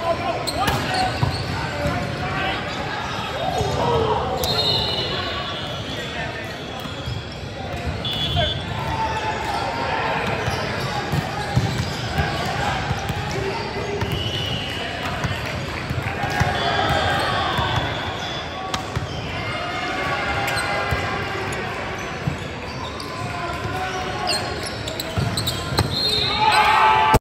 go, go, go.